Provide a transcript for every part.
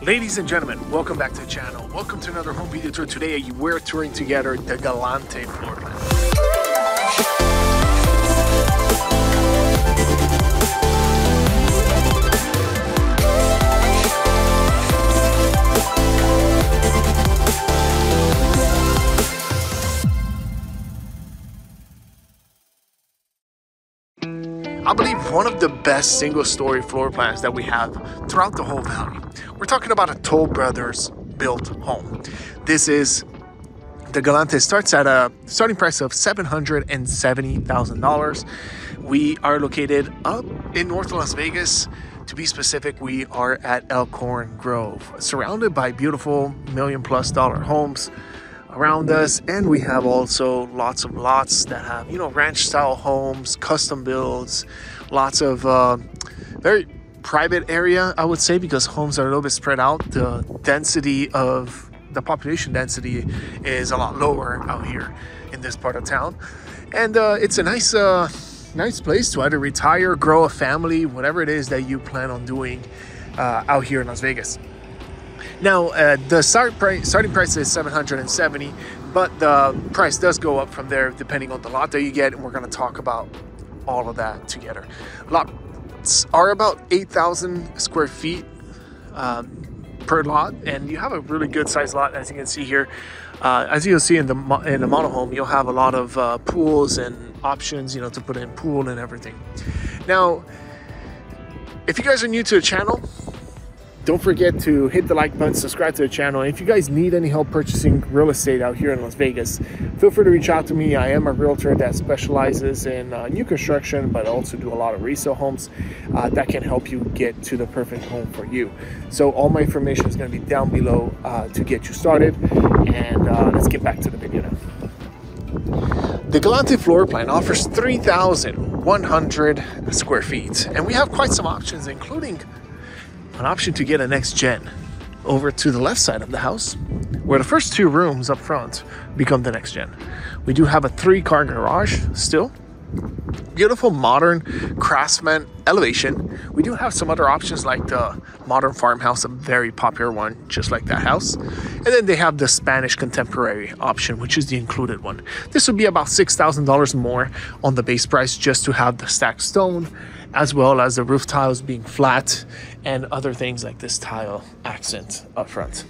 Ladies and gentlemen, welcome back to the channel. Welcome to another home video tour. Today we're touring together the Galante floor plan. I believe one of the best single story floor plans that we have throughout the whole valley. We're talking about a Toll Brothers built home. This is the Galante starts at a starting price of $770,000. We are located up in North Las Vegas. To be specific, we are at Elkhorn Grove, surrounded by beautiful million plus dollar homes around us and we have also lots of lots that have you know ranch style homes custom builds lots of uh, very private area i would say because homes are a little bit spread out the density of the population density is a lot lower out here in this part of town and uh, it's a nice uh, nice place to either retire grow a family whatever it is that you plan on doing uh, out here in las vegas now, uh, the start price, starting price is 770, but the price does go up from there depending on the lot that you get, and we're going to talk about all of that together. Lots are about 8,000 square feet um, per lot, and you have a really good sized lot, as you can see here. Uh, as you'll see in the in the model home, you'll have a lot of uh, pools and options, you know, to put in pool and everything. Now, if you guys are new to the channel, don't forget to hit the like button, subscribe to the channel. And if you guys need any help purchasing real estate out here in Las Vegas, feel free to reach out to me. I am a realtor that specializes in uh, new construction, but also do a lot of resale homes uh, that can help you get to the perfect home for you. So all my information is going to be down below uh, to get you started. And uh, let's get back to the video now. The Galante floor plan offers 3,100 square feet, and we have quite some options, including an option to get a next gen over to the left side of the house, where the first two rooms up front become the next gen. We do have a three car garage still. Beautiful modern craftsman elevation. We do have some other options like the modern farmhouse, a very popular one, just like that house. And then they have the Spanish contemporary option, which is the included one. This would be about $6,000 more on the base price just to have the stacked stone as well as the roof tiles being flat and other things like this tile accent up front.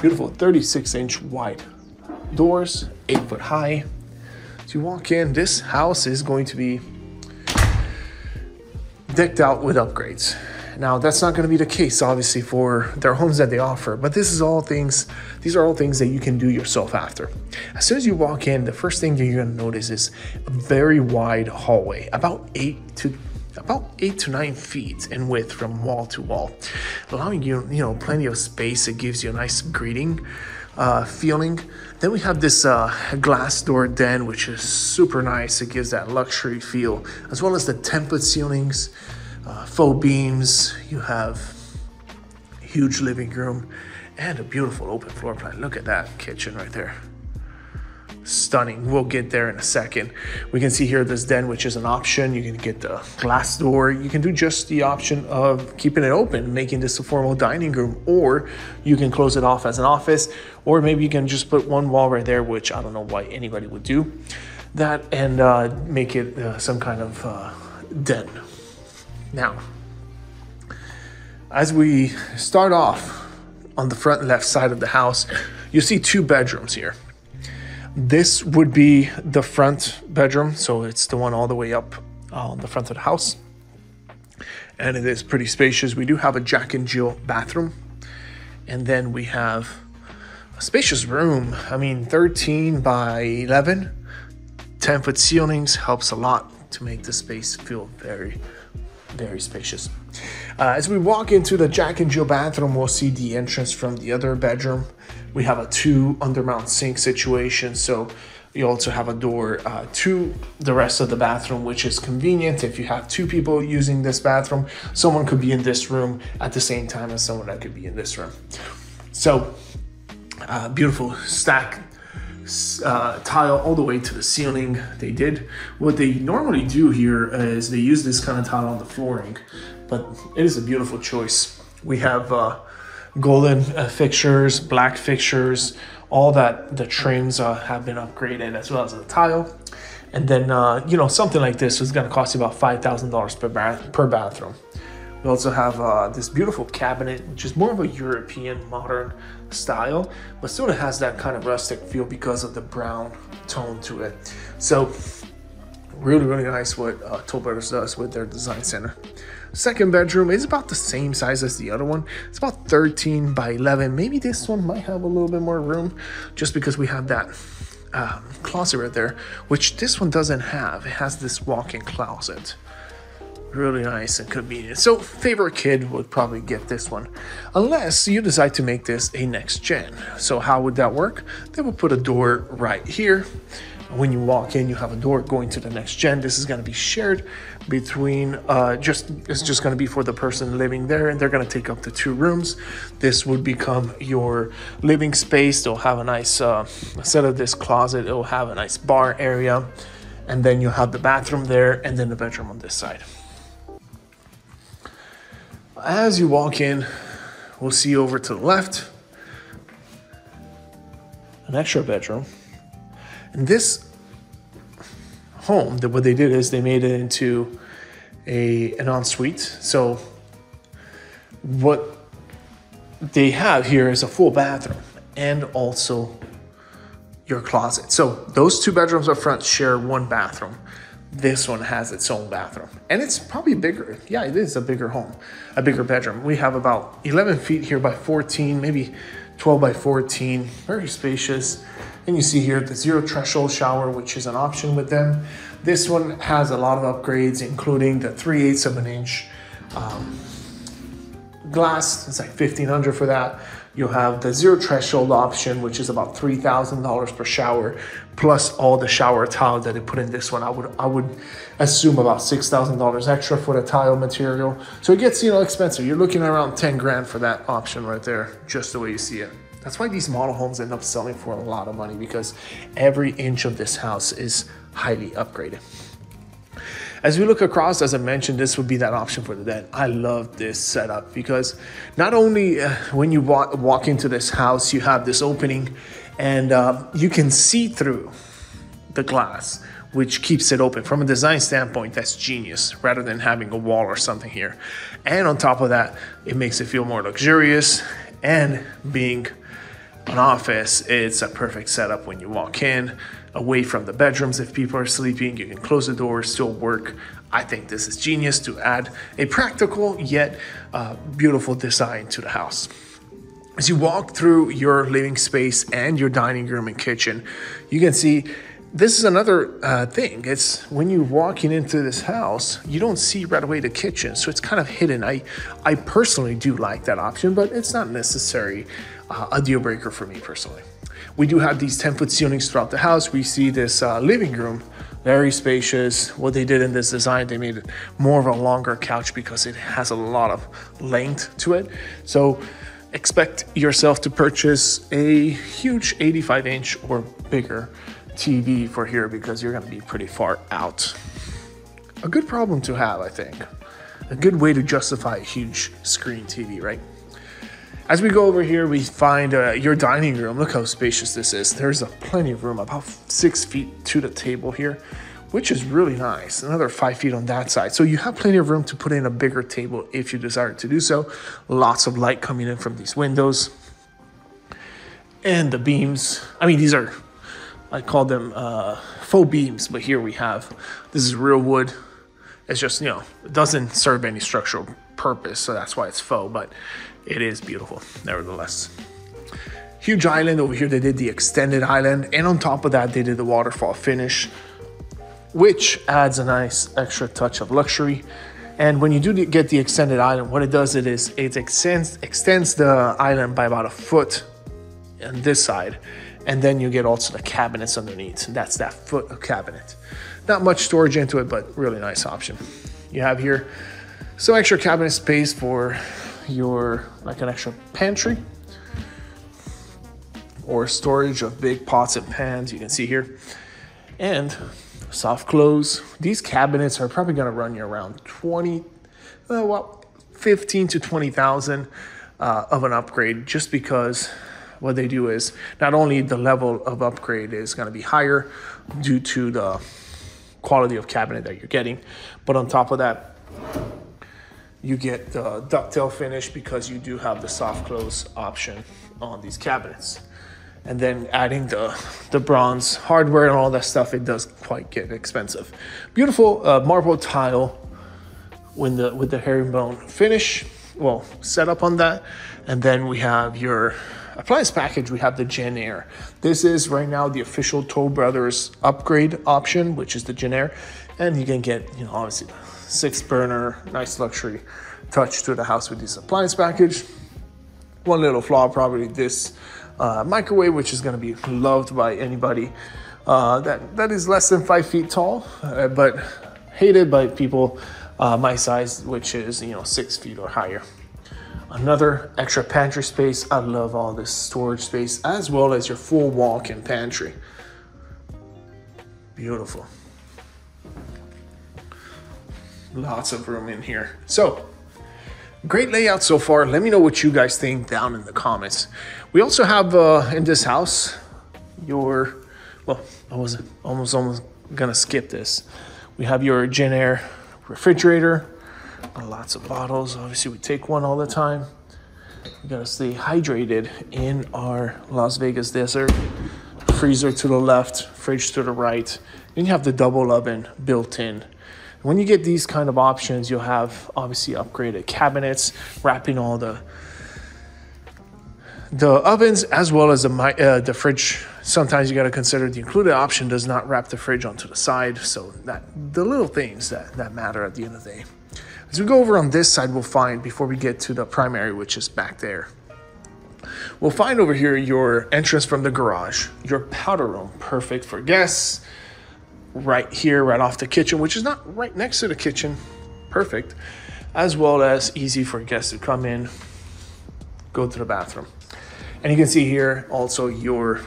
Beautiful 36 inch wide doors, 8 foot high. So you walk in, this house is going to be decked out with upgrades. Now that's not going to be the case, obviously, for their homes that they offer, but this is all things, these are all things that you can do yourself after. As soon as you walk in, the first thing that you're going to notice is a very wide hallway, about eight to about eight to nine feet in width from wall to wall, allowing you, you know, plenty of space. It gives you a nice greeting uh, feeling. Then we have this uh, glass door den, which is super nice. It gives that luxury feel, as well as the template ceilings uh, faux beams. You have huge living room and a beautiful open floor plan. Look at that kitchen right there. Stunning. We'll get there in a second. We can see here this den, which is an option. You can get the glass door. You can do just the option of keeping it open, making this a formal dining room, or you can close it off as an office, or maybe you can just put one wall right there, which I don't know why anybody would do that, and uh, make it uh, some kind of uh, den. Now, as we start off on the front left side of the house, you see two bedrooms here. This would be the front bedroom, so it's the one all the way up uh, on the front of the house. And it is pretty spacious. We do have a Jack and Jill bathroom. And then we have a spacious room. I mean, 13 by 11, 10 foot ceilings helps a lot to make the space feel very very spacious. Uh, as we walk into the Jack and Jill bathroom, we'll see the entrance from the other bedroom. We have a two undermount sink situation, so you also have a door uh, to the rest of the bathroom, which is convenient if you have two people using this bathroom. Someone could be in this room at the same time as someone that could be in this room. So, uh, beautiful stack uh, tile all the way to the ceiling. They did what they normally do here is they use this kind of tile on the flooring, but it is a beautiful choice. We have uh, golden uh, fixtures, black fixtures, all that the trims uh, have been upgraded as well as the tile. And then, uh, you know, something like this is going to cost you about $5,000 per, bath per bathroom. We also have uh, this beautiful cabinet, which is more of a European modern style, but still it has that kind of rustic feel because of the brown tone to it. So really, really nice what uh, Toll Brothers does with their design center. Second bedroom is about the same size as the other one. It's about 13 by 11. Maybe this one might have a little bit more room just because we have that um, closet right there, which this one doesn't have. It has this walk-in closet really nice and convenient. So favorite kid would probably get this one, unless you decide to make this a next gen. So how would that work? They will put a door right here. When you walk in, you have a door going to the next gen. This is going to be shared between uh, just it's just going to be for the person living there, and they're going to take up the two rooms. This would become your living space. They'll have a nice uh, instead of this closet, it'll have a nice bar area, and then you have the bathroom there, and then the bedroom on this side. As you walk in, we'll see over to the left an extra bedroom. And this home, that what they did is they made it into a an ensuite. So what they have here is a full bathroom and also your closet. So those two bedrooms up front share one bathroom. This one has its own bathroom and it's probably bigger. Yeah, it is a bigger home, a bigger bedroom. We have about 11 feet here by 14, maybe 12 by 14, very spacious. And you see here the zero threshold shower, which is an option with them. This one has a lot of upgrades, including the 3 eighths of an inch um, glass. It's like 1500 for that. You'll have the zero threshold option, which is about $3,000 per shower, plus all the shower tile that they put in this one. I would I would assume about $6,000 extra for the tile material. So it gets, you know, expensive. You're looking around 10 grand for that option right there, just the way you see it. That's why these model homes end up selling for a lot of money because every inch of this house is highly upgraded. As we look across, as I mentioned, this would be that option for the den. I love this setup because not only uh, when you walk, walk into this house, you have this opening and uh, you can see through the glass, which keeps it open. From a design standpoint, that's genius rather than having a wall or something here. And on top of that, it makes it feel more luxurious and being an office, it's a perfect setup when you walk in away from the bedrooms. If people are sleeping, you can close the door, still work. I think this is genius to add a practical yet uh, beautiful design to the house. As you walk through your living space and your dining room and kitchen, you can see this is another uh, thing. It's when you're walking into this house, you don't see right away the kitchen, so it's kind of hidden. I, I personally do like that option, but it's not necessary uh, a deal breaker for me personally. We do have these 10 foot ceilings throughout the house. We see this uh, living room, very spacious. What they did in this design, they made it more of a longer couch because it has a lot of length to it. So expect yourself to purchase a huge 85 inch or bigger TV for here because you're going to be pretty far out. A good problem to have, I think. A good way to justify a huge screen TV, right? As we go over here, we find uh, your dining room. Look how spacious this is. There's a plenty of room, about six feet to the table here, which is really nice. Another five feet on that side. So you have plenty of room to put in a bigger table if you desire to do so. Lots of light coming in from these windows. And the beams, I mean, these are, I call them uh, faux beams, but here we have, this is real wood. It's just, you know, it doesn't serve any structural purpose, so that's why it's faux, but it is beautiful, nevertheless. Huge island over here, they did the extended island, and on top of that, they did the waterfall finish, which adds a nice extra touch of luxury. And when you do get the extended island, what it does it is it extends extends the island by about a foot on this side, and then you get also the cabinets underneath. That's that foot of cabinet. Not much storage into it, but really nice option. You have here some extra cabinet space for your like an extra pantry. or storage of big pots and pans. You can see here. And soft close. These cabinets are probably going to run you around 20, uh, well, 15 to 20,000 uh, of an upgrade just because what they do is not only the level of upgrade is going to be higher due to the quality of cabinet that you're getting, but on top of that, you get the dovetail finish because you do have the soft close option on these cabinets. And then adding the, the bronze hardware and all that stuff, it does quite get expensive. Beautiful uh, marble tile with the, with the herringbone finish, well, set up on that. And then we have your appliance package, we have the Jenn-Air. This is right now the official Toll Brothers upgrade option, which is the Jenn-Air. And you can get, you know, obviously six burner, nice luxury touch to the house with this appliance package. One little flaw, probably this uh, microwave, which is going to be loved by anybody uh, that that is less than five feet tall, uh, but hated by people uh, my size, which is you know six feet or higher. Another extra pantry space. I love all this storage space as well as your full walk-in pantry. Beautiful. Lots of room in here. So Great layout so far. Let me know what you guys think down in the comments. We also have uh, in this house your, well, I was almost almost gonna skip this. We have your Jenn-Air refrigerator, lots of bottles. Obviously, we take one all the time. We gotta stay hydrated in our Las Vegas desert. Freezer to the left, fridge to the right. Then you have the double oven built in. When you get these kind of options, you'll have obviously upgraded cabinets, wrapping all the the ovens as well as the uh, the fridge. Sometimes you got to consider the included option does not wrap the fridge onto the side, so that the little things that that matter at the end of the day. As we go over on this side, we'll find before we get to the primary, which is back there. We'll find over here your entrance from the garage, your powder room, perfect for guests right here, right off the kitchen, which is not right next to the kitchen. Perfect. As well as easy for guests to come in, go to the bathroom. And you can see here also your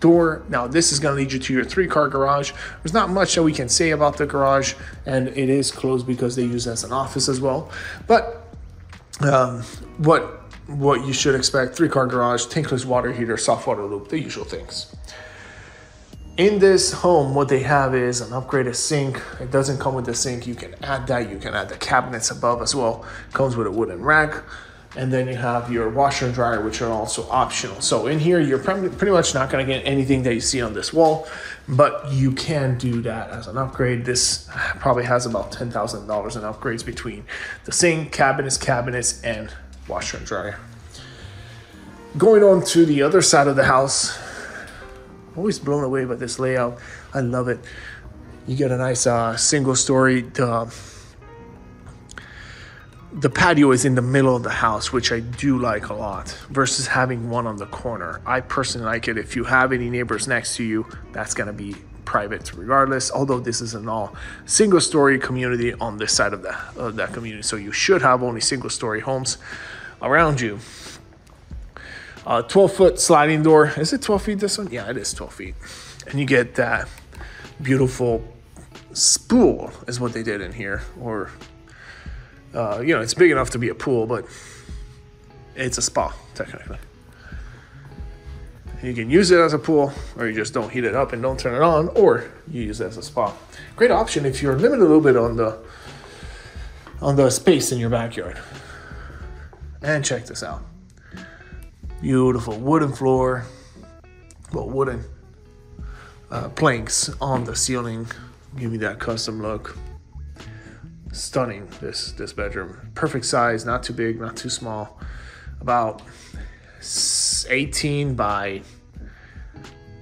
door. Now, this is going to lead you to your three car garage. There's not much that we can say about the garage, and it is closed because they use it as an office as well. But um, what what you should expect three car garage, tankless water heater, soft water loop, the usual things. In this home, what they have is an upgraded sink. It doesn't come with the sink. You can add that. You can add the cabinets above as well. Comes with a wooden rack. And then you have your washer and dryer, which are also optional. So in here, you're pretty much not gonna get anything that you see on this wall, but you can do that as an upgrade. This probably has about $10,000 in upgrades between the sink, cabinets, cabinets, and washer and dryer. Going on to the other side of the house, always blown away by this layout. I love it. You get a nice uh, single story. The, the patio is in the middle of the house, which I do like a lot, versus having one on the corner. I personally like it. If you have any neighbors next to you, that's going to be private regardless although this is an all single story community on this side of that of that community so you should have only single story homes around you uh, 12 foot sliding door. Is it 12 feet this one? Yeah, it is 12 feet. And you get that beautiful spool, is what they did in here. Or, uh, you know, it's big enough to be a pool, but it's a spa, technically. You can use it as a pool, or you just don't heat it up and don't turn it on, or you use it as a spa. Great option if you're limited a little bit on the on the space in your backyard. And check this out. Beautiful wooden floor, well, wooden uh, planks on the ceiling. Give me that custom look. Stunning, this, this bedroom. Perfect size, not too big, not too small. About 18 by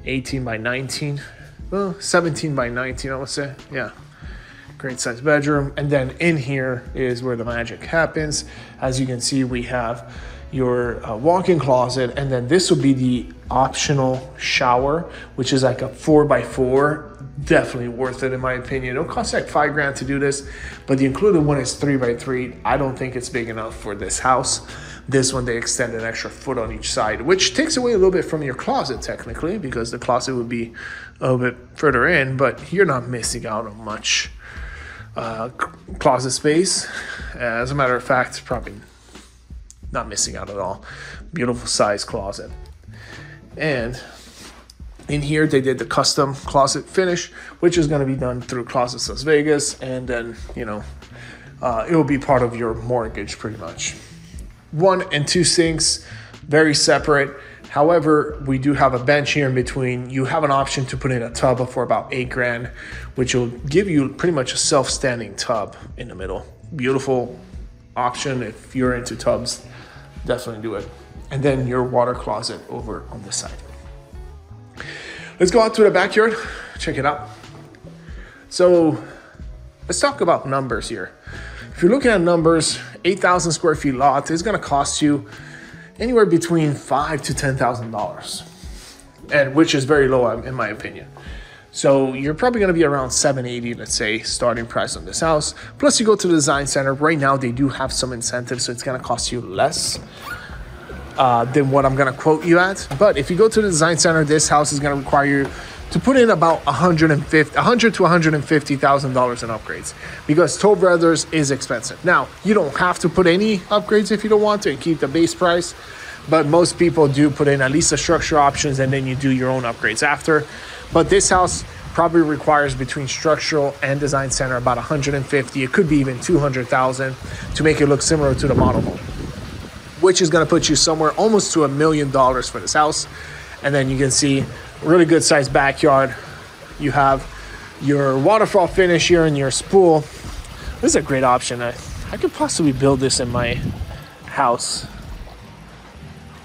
18 by 19. Well, 17 by 19, I would say. Yeah great size bedroom. And then in here is where the magic happens. As you can see, we have your uh, walk-in closet, and then this will be the optional shower, which is like a four by four definitely worth it in my opinion. It'll cost like five grand to do this, but the included one is three by three. I don't think it's big enough for this house. This one they extend an extra foot on each side, which takes away a little bit from your closet technically, because the closet would be a little bit further in, but you're not missing out on much uh, closet space. As a matter of fact, probably not missing out at all. Beautiful size closet. And in here, they did the custom closet finish, which is going to be done through Closets Las Vegas. And then, you know, uh, it will be part of your mortgage pretty much. One and two sinks, very separate. However, we do have a bench here in between. You have an option to put in a tub for about eight grand, which will give you pretty much a self-standing tub in the middle. Beautiful option if you're into tubs, definitely do it. And then your water closet over on this side. Let's go out to the backyard, check it out. So let's talk about numbers here. If you're looking at numbers, 8,000 square feet lot is gonna cost you anywhere between five to $10,000, and which is very low in my opinion. So you're probably going to be around 780, let's say, starting price on this house. Plus, you go to the design center. Right now, they do have some incentives, so it's going to cost you less uh, than what I'm gonna quote you at. But if you go to the design center, this house is gonna require you to put in about 150, 100 to 150 thousand dollars in upgrades because Toll Brothers is expensive. Now you don't have to put any upgrades if you don't want to and keep the base price, but most people do put in at least the structure options and then you do your own upgrades after. But this house probably requires between structural and design center about 150. It could be even 200,000 to make it look similar to the model home which is going to put you somewhere almost to a million dollars for this house. And then you can see really good sized backyard. You have your waterfall finish here in your spool. This is a great option. I, I could possibly build this in my house.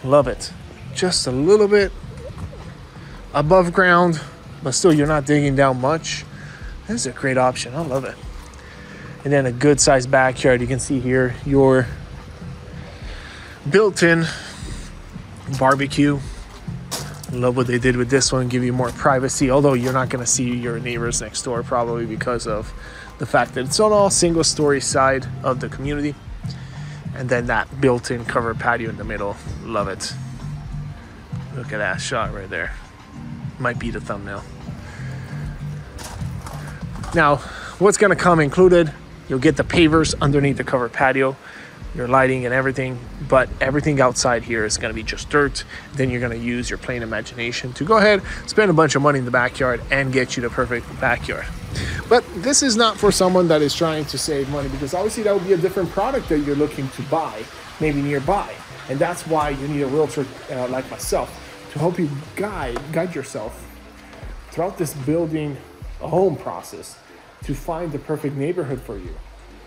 Love it. Just a little bit above ground, but still you're not digging down much. This is a great option. I love it. And then a good sized backyard. You can see here your built-in barbecue. Love what they did with this one, give you more privacy. Although you're not going to see your neighbors next door probably because of the fact that it's on all single story side of the community. And then that built-in covered patio in the middle. Love it. Look at that shot right there. Might be the thumbnail. Now, what's going to come included? You'll get the pavers underneath the covered patio your lighting and everything, but everything outside here is going to be just dirt. Then you're going to use your plain imagination to go ahead, spend a bunch of money in the backyard, and get you the perfect backyard. But this is not for someone that is trying to save money because obviously that would be a different product that you're looking to buy, maybe nearby. And that's why you need a realtor uh, like myself to help you guide guide yourself throughout this building a home process to find the perfect neighborhood for you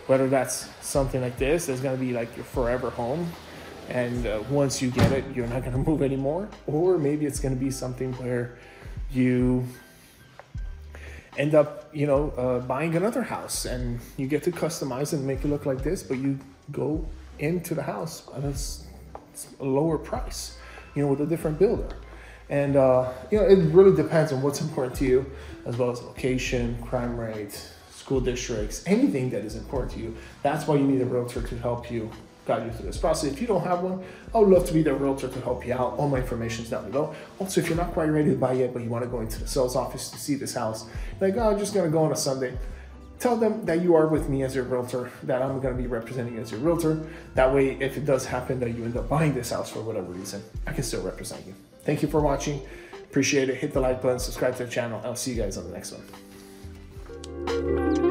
whether that's something like this that's going to be like your forever home and uh, once you get it you're not going to move anymore. Or maybe it's going to be something where you end up you know uh, buying another house and you get to customize and make it look like this but you go into the house at a lower price you know with a different builder. And uh, you know it really depends on what's important to you as well as location crime rate school districts, anything that is important to you. That's why you need a realtor to help you guide you through this process. If you don't have one, I would love to be the realtor to help you out. All my information is down below. Also, if you're not quite ready to buy yet, but you want to go into the sales office to see this house, like, oh, I'm just going to go on a Sunday. Tell them that you are with me as your realtor, that I'm going to be representing as your realtor. That way, if it does happen that you end up buying this house for whatever reason, I can still represent you. Thank you for watching. Appreciate it. Hit the like button, subscribe to the channel. I'll see you guys on the next one. Thank you.